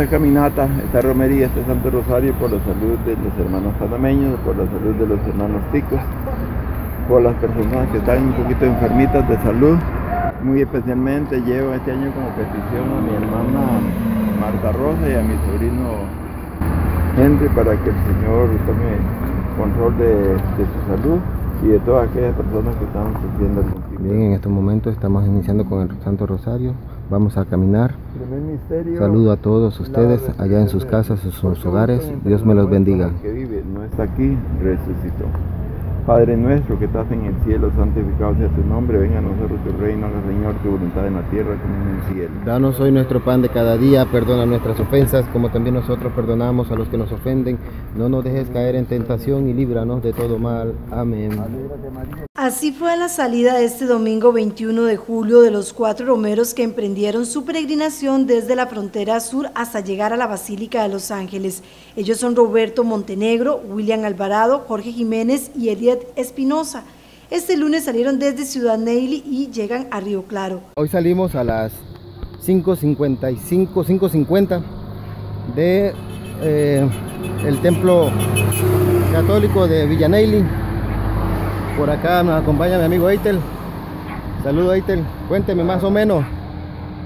esta caminata, esta romería, este Santo Rosario por la salud de los hermanos panameños, por la salud de los hermanos ticos, por las personas que están un poquito enfermitas de salud. Muy especialmente llevo este año como petición a mi hermana Marta Rosa y a mi sobrino Henry para que el Señor tome control de, de su salud y de todas aquellas personas que están sufriendo. Bien, en estos momentos estamos iniciando con el Santo Rosario. Vamos a caminar. Saludo a todos ustedes allá en sus casas, en sus hogares. Dios me los bendiga. Que vive, no está aquí, resucitó. Padre nuestro que estás en el cielo, santificado sea tu nombre, venga a nosotros tu reino, haga Señor tu voluntad en la tierra como en el cielo. Danos hoy nuestro pan de cada día, perdona nuestras ofensas, como también nosotros perdonamos a los que nos ofenden. No nos dejes caer en tentación y líbranos de todo mal. Amén. Así fue la salida este domingo 21 de julio de los cuatro romeros que emprendieron su peregrinación desde la frontera sur hasta llegar a la Basílica de los Ángeles. Ellos son Roberto Montenegro, William Alvarado, Jorge Jiménez y Eliet Espinosa. Este lunes salieron desde Ciudad Neily y llegan a Río Claro. Hoy salimos a las 5.55, 5.50 de eh, el templo católico de Villaneili. Por acá nos acompaña mi amigo Eitel. Saludo Eitel. Cuénteme más o menos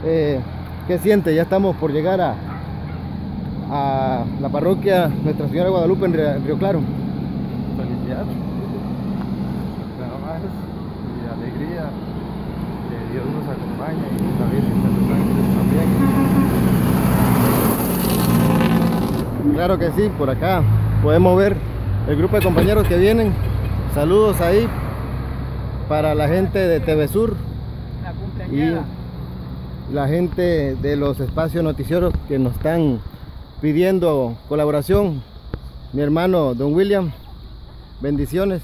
eh, qué siente. Ya estamos por llegar a, a la parroquia Nuestra Señora de Guadalupe en Río- Claro. felicidad, nada más, y alegría, que Dios nos acompañe y la Virgen de los Ángeles también. Claro que sí, por acá podemos ver el grupo de compañeros que vienen. Saludos ahí para la gente de TV Sur y la gente de los espacios noticieros que nos están pidiendo colaboración. Mi hermano Don William, bendiciones.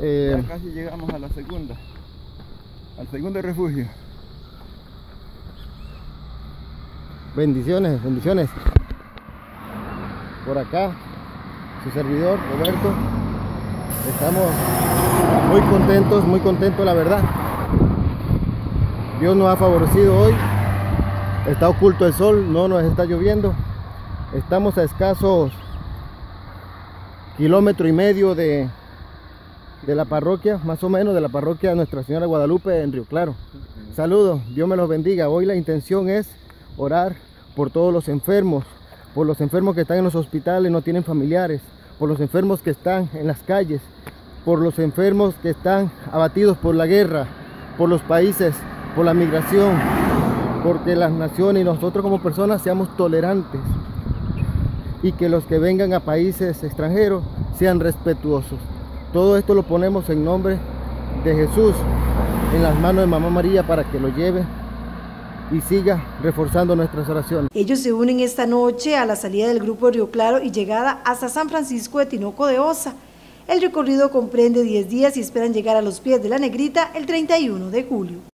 Eh, Ya casi llegamos a la segunda, al segundo refugio. bendiciones, bendiciones. Por acá, su servidor Roberto. Estamos muy contentos, muy contentos la verdad. Dios nos ha favorecido hoy. Está oculto el sol, no nos está lloviendo. Estamos a escasos kilómetro y medio de, de la parroquia, más o menos de la parroquia Nuestra Señora de Guadalupe en Río Claro. Saludos, Dios me los bendiga. Hoy la intención es orar por todos los enfermos, por los enfermos que están en los hospitales, no tienen familiares, por los enfermos que están en las calles, por los enfermos que están abatidos por la guerra, por los países, por la migración, porque las naciones y nosotros como personas seamos tolerantes y que los que vengan a países extranjeros sean respetuosos. Todo esto lo ponemos en nombre de Jesús en las manos de Mamá María para que lo lleve y siga reforzando nuestras oraciones. Ellos se unen esta noche a la salida del grupo de Río Claro y llegada hasta San Francisco de Tinoco de Osa. El recorrido comprende 10 días y esperan llegar a los pies de la Negrita el 31 de julio.